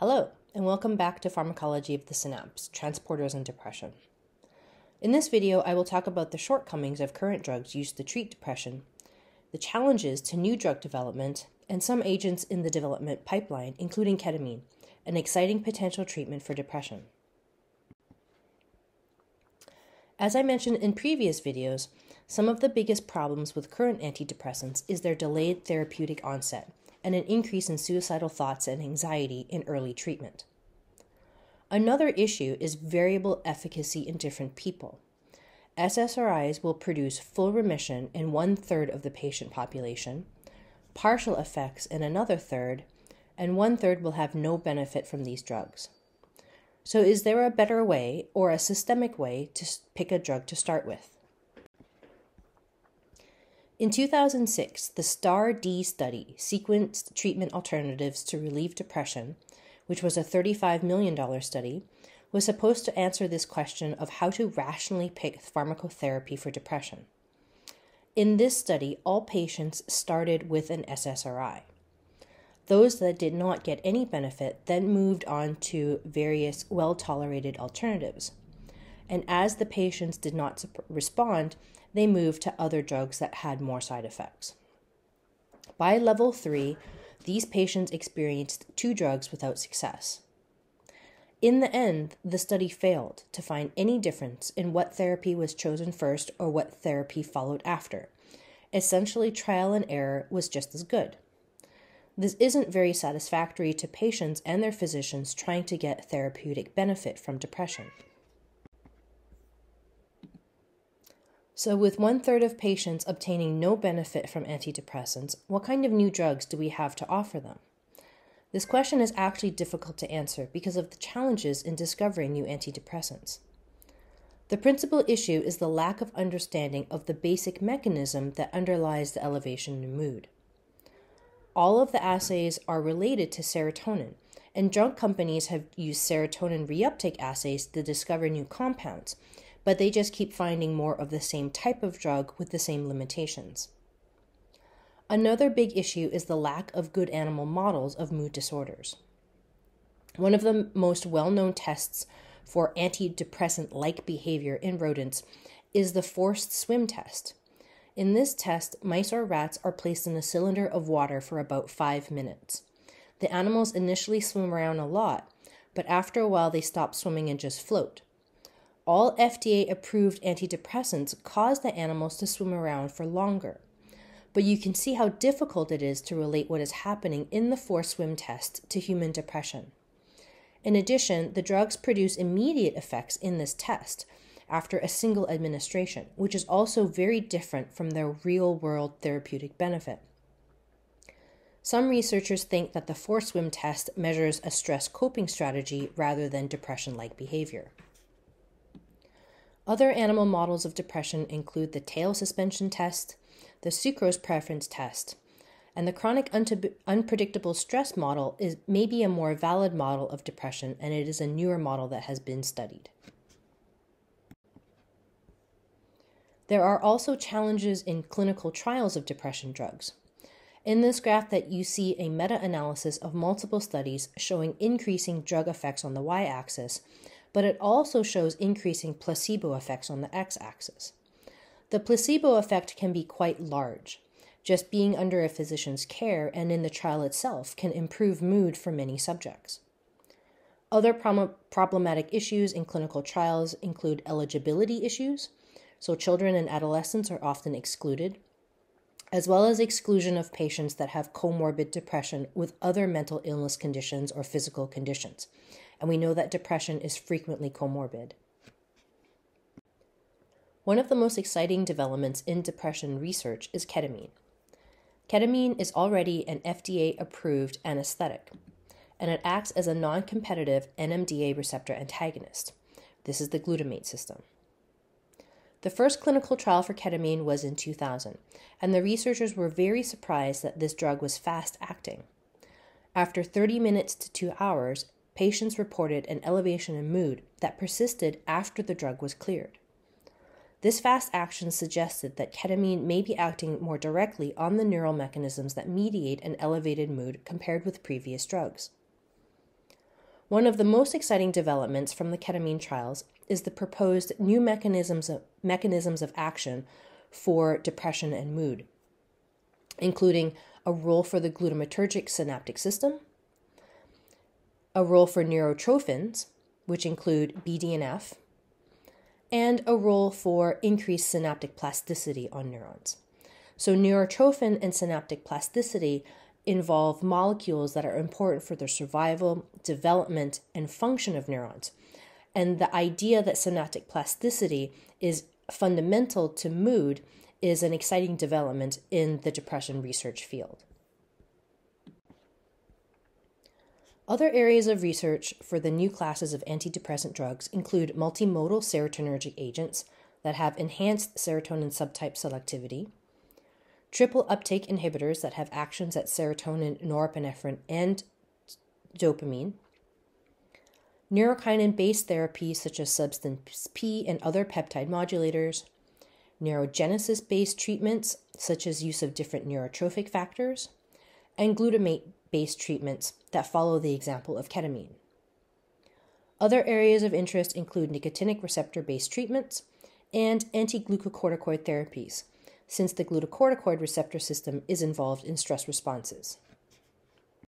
Hello, and welcome back to Pharmacology of the Synapse Transporters and Depression. In this video, I will talk about the shortcomings of current drugs used to treat depression, the challenges to new drug development, and some agents in the development pipeline, including ketamine, an exciting potential treatment for depression. As I mentioned in previous videos, some of the biggest problems with current antidepressants is their delayed therapeutic onset and an increase in suicidal thoughts and anxiety in early treatment. Another issue is variable efficacy in different people. SSRIs will produce full remission in one third of the patient population, partial effects in another third, and one third will have no benefit from these drugs. So, is there a better way or a systemic way to pick a drug to start with? In 2006, the STAR D study sequenced treatment alternatives to relieve depression, which was a $35 million study, was supposed to answer this question of how to rationally pick pharmacotherapy for depression. In this study, all patients started with an SSRI. Those that did not get any benefit then moved on to various well tolerated alternatives. And as the patients did not respond, they moved to other drugs that had more side effects. By level 3, these patients experienced two drugs without success. In the end, the study failed to find any difference in what therapy was chosen first or what therapy followed after. Essentially, trial and error was just as good. This isn't very satisfactory to patients and their physicians trying to get therapeutic benefit from depression. So, with one third of patients obtaining no benefit from antidepressants, what kind of new drugs do we have to offer them? This question is actually difficult to answer because of the challenges in discovering new antidepressants. The principal issue is the lack of understanding of the basic mechanism that underlies the elevation in mood. All of the assays are related to serotonin, and drug companies have used serotonin reuptake assays to discover new compounds, but they just keep finding more of the same type of drug with the same limitations. Another big issue is the lack of good animal models of mood disorders. One of the most well known tests for antidepressant like behavior in rodents is the forced swim test. In this test, mice or rats are placed in a cylinder of water for about five minutes. The animals initially swim around a lot, but after a while they stop swimming and just float all FDA approved antidepressants cause the animals to swim around for longer. But you can see how difficult it is to relate what is happening in the forced swim test to human depression. In addition, the drugs produce immediate effects in this test after a single administration, which is also very different from their real world therapeutic benefit. Some researchers think that the forced swim test measures a stress coping strategy rather than depression like behavior. Other animal models of depression include the tail suspension test, the sucrose preference test, and the chronic unpredictable stress model is maybe a more valid model of depression, and it is a newer model that has been studied. There are also challenges in clinical trials of depression drugs. In this graph that you see a meta-analysis of multiple studies showing increasing drug effects on the y-axis but it also shows increasing placebo effects on the x axis. The placebo effect can be quite large. Just being under a physician's care and in the trial itself can improve mood for many subjects. Other problematic issues in clinical trials include eligibility issues, so children and adolescents are often excluded, as well as exclusion of patients that have comorbid depression with other mental illness conditions or physical conditions, and we know that depression is frequently comorbid. One of the most exciting developments in depression research is ketamine. Ketamine is already an FDA approved anesthetic, and it acts as a non competitive NMDA receptor antagonist. This is the glutamate system. The first clinical trial for ketamine was in 2000, and the researchers were very surprised that this drug was fast acting. After 30 minutes to two hours, patients reported an elevation in mood that persisted after the drug was cleared. This fast action suggested that ketamine may be acting more directly on the neural mechanisms that mediate an elevated mood compared with previous drugs. One of the most exciting developments from the ketamine trials is the proposed new mechanisms of, mechanisms of action for depression and mood, including a role for the glutamatergic synaptic system, a role for neurotrophins, which include BDNF, and a role for increased synaptic plasticity on neurons. So, neurotrophin and synaptic plasticity involve molecules that are important for the survival, development, and function of neurons. And the idea that synaptic plasticity is fundamental to mood is an exciting development in the depression research field. Other areas of research for the new classes of antidepressant drugs include multimodal serotonergic agents that have enhanced serotonin subtype selectivity, triple uptake inhibitors that have actions at serotonin, norepinephrine, and dopamine, neurokinin based therapies such as substance P and other peptide modulators, neurogenesis based treatments such as use of different neurotrophic factors, and glutamate based treatments that follow the example of ketamine. Other areas of interest include nicotinic receptor based treatments and anti glucocorticoid therapies, since the glucocorticoid receptor system is involved in stress responses.